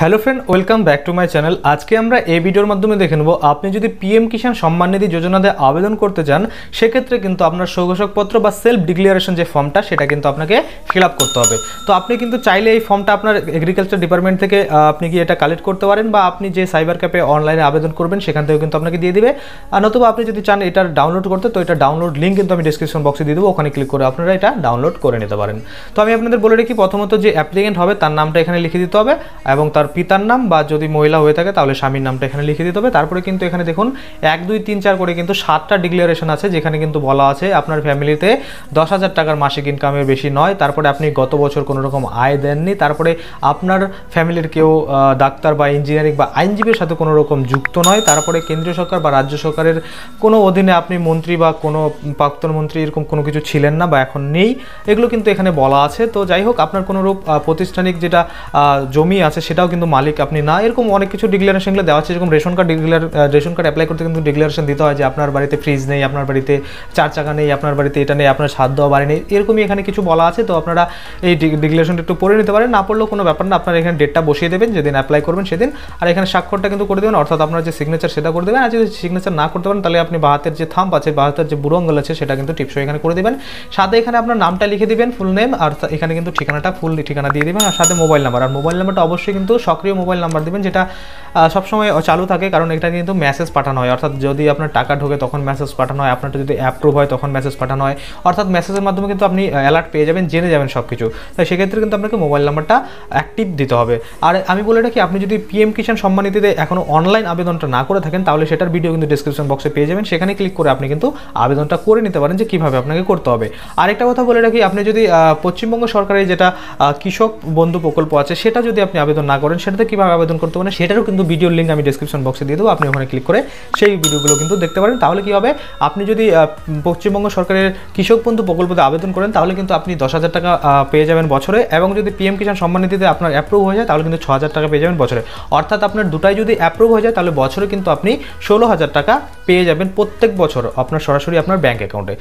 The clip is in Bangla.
Hello friend welcome back to my channel আজকে আমরা এই ভিডিওর মাধ্যমে দেখে নেব, আপনি যদি পিএম কিষাণ সম্মান নিধি যোজনাতে আবেদন করতে চান, সেক্ষেত্রে কিন্তু আপনার সৌঘোষকপত্র বা সেলফ ডিক্লারেশন যে ফর্মটা সেটা কিন্তু আপনাকে ফিল করতে হবে। তো আপনি কিন্তু চাইলে এই ফর্মটা আপনার এগ্রিকালচার ডিপার্টমেন্ট থেকে আপনি কি এটা কালেক্ট করতে পারেন বা আপনি যে সাইবার ক্যাপে অনলাইনে আবেদন করবেন, সেখান থেকেও কিন্তু আপনাকে দিয়ে দিবে। আর নতুবা আপনি যদি চান এটার ডাউনলোড করতে, তো এটা ডাউনলোড লিঙ্ক কিন্তু আমি ডিসক্রিপশন বক্সে দিয়ে দেবো, ওখানে ক্লিক করে আপনারা এটা ডাউনলোড করে নিতে পারেন। তো আমি আপনাদের বলে রাখি, প্রথমত যে অ্যাপ্লিকেন্ট হবে, তার নামটা এখানে লিখে দিতে হবে এবং তার পিতার নাম বা যদি মহিলা হয়ে থাকে তাহলে স্বামীর নামটা এখানে লিখে দিতে হবে। তারপরে কিন্তু এখানে দেখুন এক দুই তিন চার করে কিন্তু সাতটা ডিক্লারেশন আছে যেখানে কিন্তু বলা আছে আপনার ফ্যামিলিতে দশ হাজার টাকার মাসিক ইনকামের বেশি নয়। তারপরে আপনি গত বছর কোনো রকম আয় দেননি। তারপরে আপনার ফ্যামিলির কেউ ডাক্তার বা ইঞ্জিনিয়ারিং বা আইনজীবীর সাথে কোনো রকম যুক্ত নয়। তারপরে কেন্দ্রীয় সরকার বা রাজ্য সরকারের কোনো অধীনে আপনি মন্ত্রী বা কোনো প্রাক্তন মন্ত্রী এরকম কোনো কিছু ছিলেন না বা এখন নেই। এগুলো কিন্তু এখানে বলা আছে। তো যাই হোক আপনার কোনো রূপ আহ, প্রাতিষ্ঠানিক যেটা জমি আছে সেটাও কিন্তু মালিক আপনি না, এরকম অনেক কিছু ডিক্লারেশনগুলো দেওয়া আছে, যেরকম ration card declare ration card apply করতে কিন্তু ডিক্লারেশন দিতে হয় যে আপনার বাড়িতে ফ্রিজ নেই, আপনার বাড়িতে চার চাকা নেই, আপনার বাড়িতে এটা নেই, আপনার ছাদ দেওয়া বাড়ি নেই, এরকমই এখানে কিছু বলা আছে, তো আপনারা এই ডিক্লারেশনটা একটু পড়ে নিতে পারেন, না পড়লেও কোনো ব্যাপার না, আপনারা এখানে ডেটটা বসিয়ে দেবেন, যেদিন অ্যাপ্লাই করবেন সেদিন, আর এখানে স্বাক্ষরটা কিন্তু করে দেবেন, অর্থাৎ আপনার যে সিগনেচার সেটা করে দেবেন, আর যদি সিগনেচার না করতে পারেন, তাহলে আপনি বাহাতের যে থাম্প আছে বাহাতের যে বুড়ো আঙ্গুল আছে, সেটা কিন্তু টিপসই এখানে করে দেবেন। সাথে এখানে আপনার নামটা লিখে দিবেন ফুল নেম আর এখানে কিন্তু ঠিকানাটা ফুল ঠিকানা দিয়ে দেবেন, আর সাথে মোবাইল নাম্বার আর মোবাইল নাম্বারটা অবশ্যই কিন্তু সক্রিয় মোবাইল নাম্বার দিবেন, যেটা সবসময় চালু থাকে, কারণ এটা কিন্তু মেসেজ পাঠানো হয়। অর্থাৎ যদি আপনার টাকা ঢোকে, তখন মেসেজ পাঠানো হয়। আপনারটা যদি অ্যাপ্রুভ হয়, তখন মেসেজ পাঠানো হয়। অর্থাৎ মেসেজের মাধ্যমে কিন্তু আপনি অ্যালার্ট পেয়ে যাবেন, জেনে যাবেন সব কিছু তাই সেক্ষেত্রে কিন্তু আপনাকে মোবাইল নাম্বারটা অ্যাক্টিভ দিতে হবে। আর আমি বলে রাখি, আপনি যদি পিএম কিষাণ সম্মানিতিতে এখনও অনলাইন আবেদনটা না করে থাকেন, তাহলে সেটার ভিডিও কিন্তু ডিসক্রিপশন বক্সে পেয়ে যাবেন। সেখানে ক্লিক করে আপনি কিন্তু আবেদনটা করে নিতে পারেন, যে কীভাবে আপনাকে করতে হবে। আরেকটা কথা বলে রাখি, আপনি যদি পশ্চিমবঙ্গ সরকারের যেটা কৃষক বন্ধু প্রকল্প আছে, সেটা যদি আপনি আবেদন না করেন সেটাতে কীভাবে আবেদন করতে পারেন সেটারও কিন্তু ভিডিওর লিঙ্ক আমি ডিসক্রিপশন বক্সে দিয়ে দেবো। আপনি ওখানে ক্লিক করে সেই ভিডিওগুলো কিন্তু দেখতে পারেন। তাহলে কী হবে? আপনি যদি পশ্চিমবঙ্গ সরকারের কৃষক বন্ধু প্রকল্পতে আবেদন করেন, তাহলে কিন্তু আপনি দশ হাজার টাকা পেয়ে যাবেন বছরে এবং যদি পিএম কিষাণ সম্মান নিধিতে আপনার অ্যাপ্রুভ হয়ে যায়, তাহলে কিন্তু ছ হাজার টাকা পেয়ে যাবেন বছরে। অর্থাৎ আপনার দুটাই যদি অ্যাপ্রুভ হয়ে যায়, তাহলে বছরে কিন্তু আপনি ষোলো হাজার টাকা পেয়ে যাবেন প্রত্যেক বছর, আপনার সরাসরি আপনার ব্যাঙ্ক অ্যাকাউন্টে